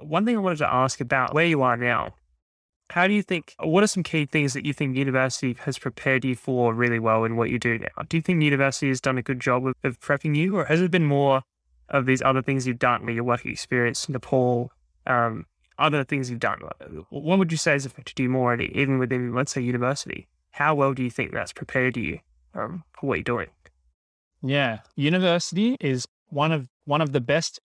One thing I wanted to ask about where you are now. How do you think, what are some key things that you think university has prepared you for really well in what you do now? Do you think university has done a good job of, of prepping you, or has it been more of these other things you've done, with your work experience, Nepal, um, other things you've done? What would you say has affected you more, even within, let's say, university? How well do you think that's prepared you um, for what you're doing? Yeah, university is one of one of the best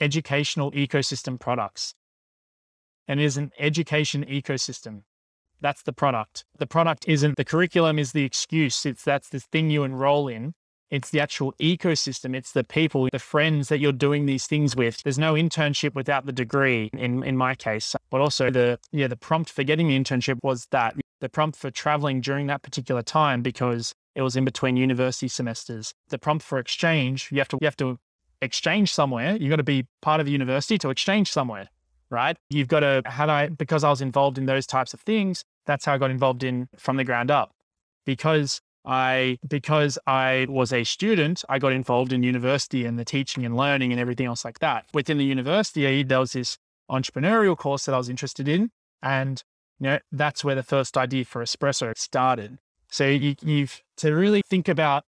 educational ecosystem products, and is an education ecosystem. That's the product. The product isn't the curriculum is the excuse. It's that's the thing you enroll in. It's the actual ecosystem. It's the people, the friends that you're doing these things with. There's no internship without the degree in, in my case. But also the yeah, the prompt for getting the internship was that the prompt for traveling during that particular time because it was in between university semesters. The prompt for exchange, you have to you have to exchange somewhere. You've got to be part of the university to exchange somewhere, right? You've got to had I because I was involved in those types of things, that's how I got involved in from the ground up. Because I because I was a student, I got involved in university and the teaching and learning and everything else like that. Within the university, there was this entrepreneurial course that I was interested in. And you know, that's where the first idea for espresso started. So you, you've to really think about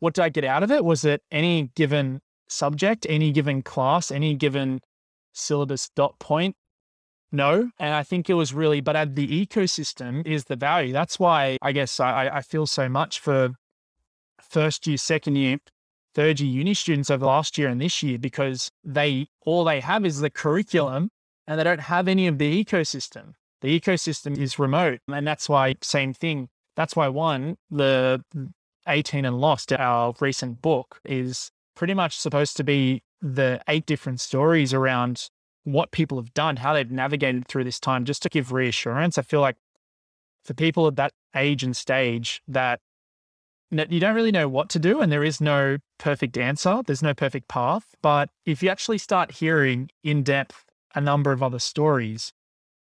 what did I get out of it? Was it any given subject, any given class, any given syllabus dot point? No. And I think it was really, but at the ecosystem is the value. That's why I guess I, I feel so much for first year, second year, third year uni students over last year and this year because they all they have is the curriculum and they don't have any of the ecosystem. The ecosystem is remote. And that's why, same thing. That's why one, the 18 and Lost, our recent book, is pretty much supposed to be the eight different stories around what people have done, how they've navigated through this time, just to give reassurance. I feel like for people at that age and stage that you don't really know what to do and there is no perfect answer, there's no perfect path. But if you actually start hearing in depth a number of other stories,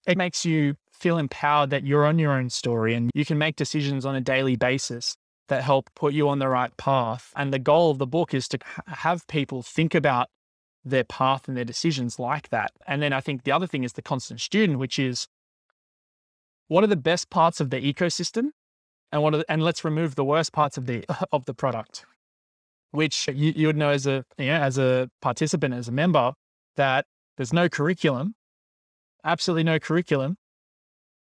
it makes you feel empowered that you're on your own story and you can make decisions on a daily basis that help put you on the right path. And the goal of the book is to have people think about their path and their decisions like that. And then I think the other thing is the constant student, which is what are the best parts of the ecosystem and what the, and let's remove the worst parts of the of the product which you, you would know as a know, as a participant as a member that there's no curriculum absolutely no curriculum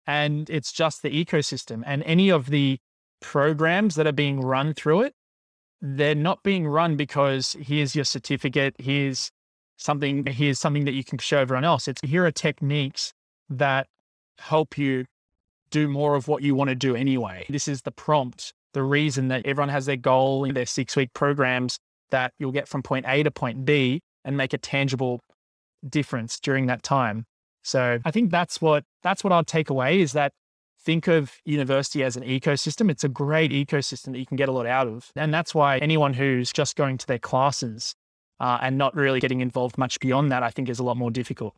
and it's just the ecosystem and any of the programs that are being run through it they're not being run because here's your certificate, here's something, here's something that you can show everyone else. It's here are techniques that help you do more of what you want to do anyway. This is the prompt, the reason that everyone has their goal in their six week programs that you'll get from point A to point B and make a tangible difference during that time. So I think that's what that's what I'll take away is that think of university as an ecosystem. It's a great ecosystem that you can get a lot out of. And that's why anyone who's just going to their classes uh, and not really getting involved much beyond that, I think is a lot more difficult.